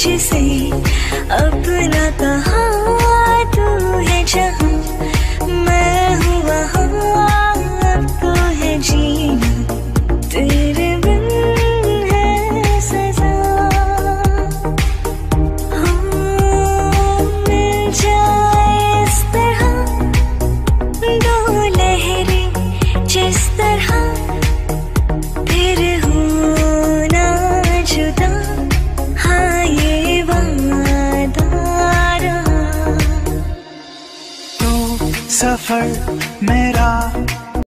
जिसे अपना कहा। सफर मेरा